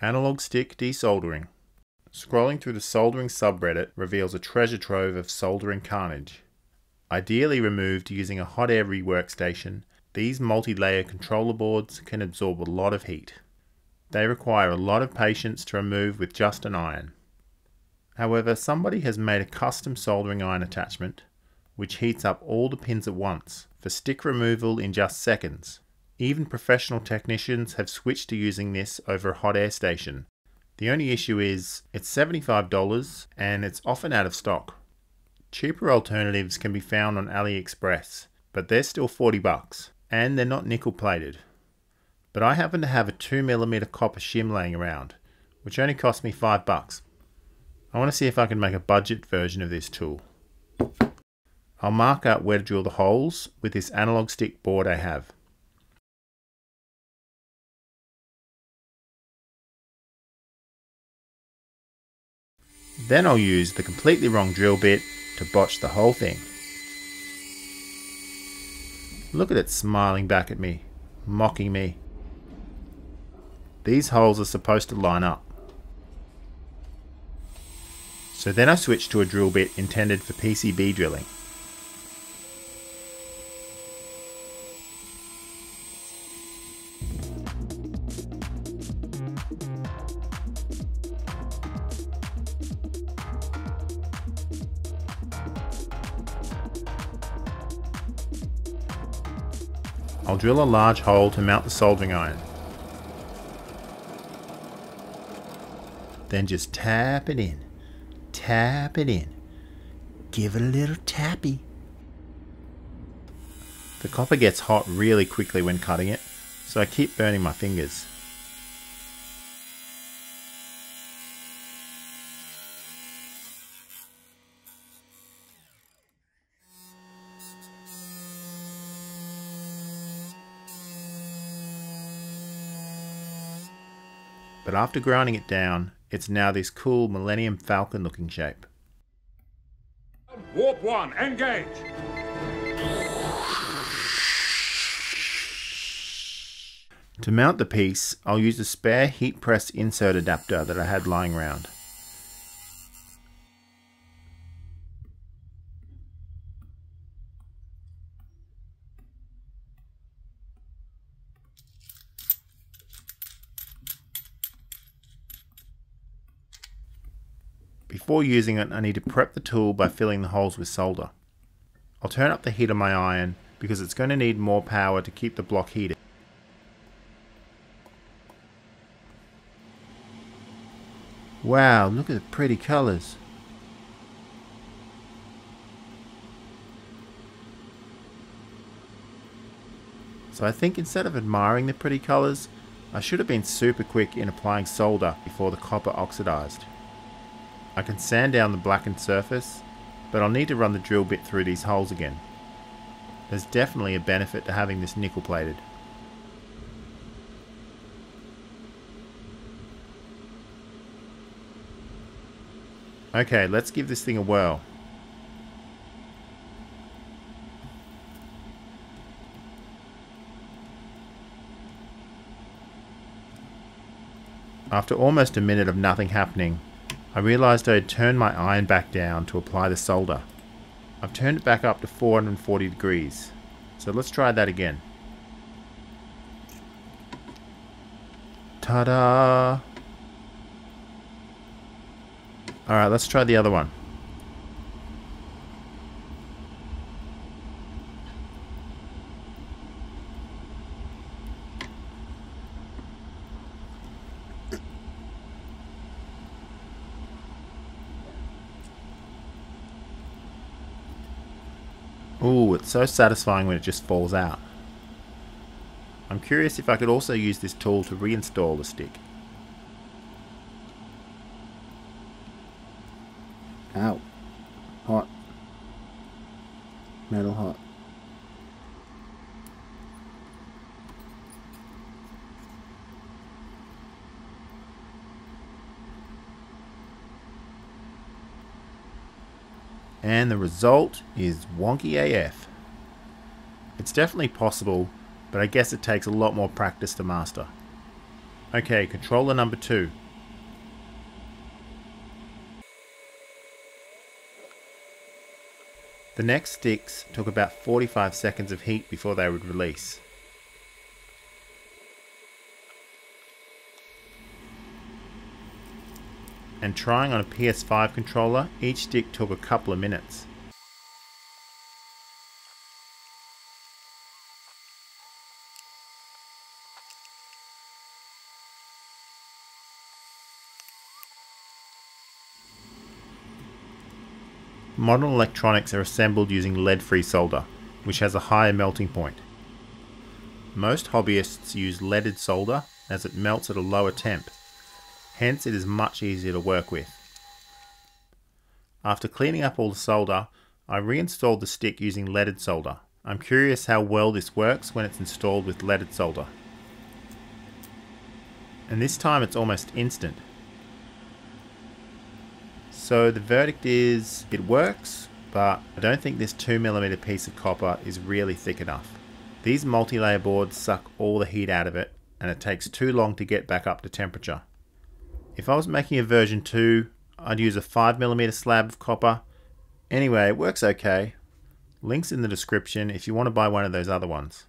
Analog stick desoldering. Scrolling through the soldering subreddit reveals a treasure trove of soldering carnage. Ideally removed using a hot air reworkstation, these multi-layer controller boards can absorb a lot of heat. They require a lot of patience to remove with just an iron. However, somebody has made a custom soldering iron attachment which heats up all the pins at once for stick removal in just seconds. Even professional technicians have switched to using this over a hot air station. The only issue is it's $75 and it's often out of stock. Cheaper alternatives can be found on AliExpress, but they're still 40 bucks and they're not nickel plated. But I happen to have a 2mm copper shim laying around, which only cost me 5 bucks. I want to see if I can make a budget version of this tool. I'll mark out where to drill the holes with this analog stick board I have. Then I'll use the completely wrong drill bit to botch the whole thing. Look at it smiling back at me, mocking me. These holes are supposed to line up. So then I switched to a drill bit intended for PCB drilling. I'll drill a large hole to mount the soldering iron. Then just tap it in. Tap it in. Give it a little tappy. The copper gets hot really quickly when cutting it, so I keep burning my fingers. But after grinding it down, it's now this cool Millennium Falcon looking shape. Warp 1, engage! To mount the piece, I'll use a spare heat press insert adapter that I had lying around. Before using it, I need to prep the tool by filling the holes with solder. I'll turn up the heat of my iron because it's going to need more power to keep the block heated. Wow, look at the pretty colours. So I think instead of admiring the pretty colours, I should have been super quick in applying solder before the copper oxidized. I can sand down the blackened surface, but I'll need to run the drill bit through these holes again. There's definitely a benefit to having this nickel plated. Okay, let's give this thing a whirl. After almost a minute of nothing happening, I realised I had turned my iron back down to apply the solder. I've turned it back up to 440 degrees. So let's try that again. Ta-da! Alright, let's try the other one. Ooh, it's so satisfying when it just falls out. I'm curious if I could also use this tool to reinstall the stick. Ow. Hot. Metal hot. And the result is wonky AF. It's definitely possible, but I guess it takes a lot more practice to master. Okay, controller number 2. The next sticks took about 45 seconds of heat before they would release. And trying on a PS5 controller, each stick took a couple of minutes. Modern electronics are assembled using lead-free solder, which has a higher melting point. Most hobbyists use leaded solder as it melts at a lower temp, hence it is much easier to work with. After cleaning up all the solder, I reinstalled the stick using leaded solder. I'm curious how well this works when it's installed with leaded solder. And this time it's almost instant. So the verdict is it works, but I don't think this 2mm piece of copper is really thick enough. These multi-layer boards suck all the heat out of it and it takes too long to get back up to temperature. If I was making a version 2, I'd use a 5mm slab of copper. Anyway, it works okay. Links in the description if you want to buy one of those other ones.